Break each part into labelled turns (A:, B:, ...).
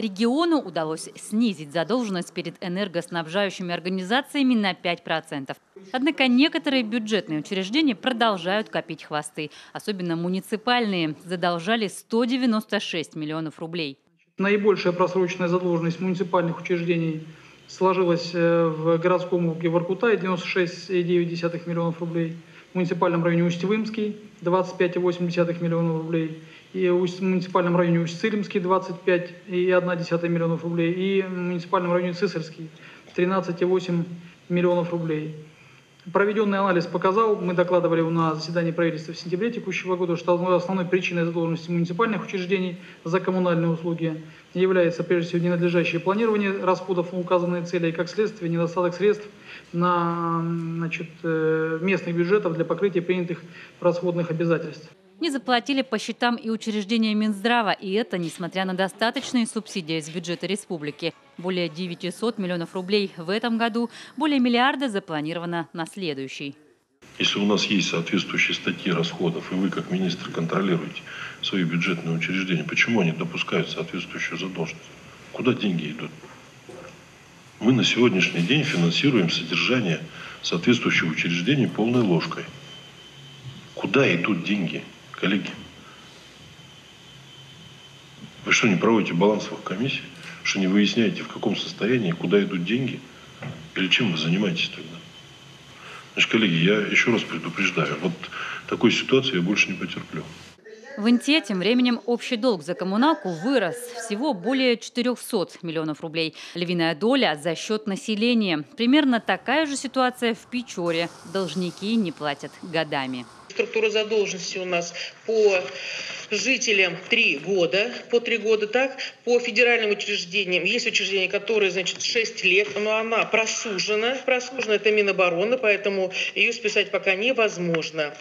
A: Региону удалось снизить задолженность перед энергоснабжающими организациями на 5%. Однако некоторые бюджетные учреждения продолжают копить хвосты. Особенно муниципальные задолжали 196 миллионов рублей.
B: Наибольшая просроченная задолженность муниципальных учреждений сложилась э, в городском округе Воркутай 96,9 миллионов рублей, в муниципальном районе Усть-Вымский 25,8 миллионов рублей, и в муниципальном районе Усть-Цилимский 25,1 миллионов рублей, и в муниципальном районе Цисарский 13,8 миллионов рублей. Проведенный анализ показал, мы докладывали на заседании правительства в сентябре текущего года, что основной причиной задолженности муниципальных учреждений за коммунальные услуги является прежде всего ненадлежащее планирование расходов на указанные цели и, как следствие, недостаток средств на значит, э, местных бюджетов для покрытия принятых расходных обязательств.
A: Не заплатили по счетам и учреждения Минздрава, и это несмотря на достаточные субсидии из бюджета республики. Более 900 миллионов рублей в этом году, более миллиарда запланировано на следующий.
C: Если у нас есть соответствующие статьи расходов, и вы, как министр, контролируете свои бюджетные учреждения, почему они допускают соответствующую задолженность? Куда деньги идут? Мы на сегодняшний день финансируем содержание соответствующих учреждений полной ложкой. Куда идут деньги? Коллеги, вы что, не проводите балансовых комиссий? Что не выясняете, в каком состоянии, куда идут деньги? Или чем вы занимаетесь тогда? Значит, коллеги, я еще раз предупреждаю, вот такой ситуации я больше не потерплю.
A: В Инте тем временем общий долг за коммуналку вырос всего более 400 миллионов рублей. Львиная доля за счет населения. Примерно такая же ситуация в Печоре. Должники не платят годами.
D: Структура задолженности у нас по жителям три года, по три года так, по федеральным учреждениям. Есть учреждения, которые, значит, 6 лет, но она просужена, просужена, это Минобороны, поэтому ее списать пока невозможно.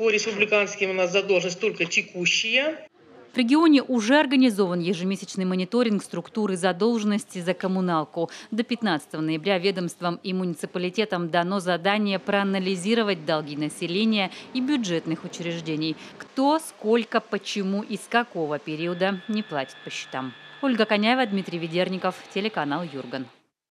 D: По республиканским у нас задолженность только текущая.
A: В регионе уже организован ежемесячный мониторинг структуры задолженности за коммуналку. До 15 ноября ведомствам и муниципалитетам дано задание проанализировать долги населения и бюджетных учреждений. Кто, сколько, почему и с какого периода не платит по счетам. Ольга Коняева, Дмитрий Ведерников, телеканал «Юрган».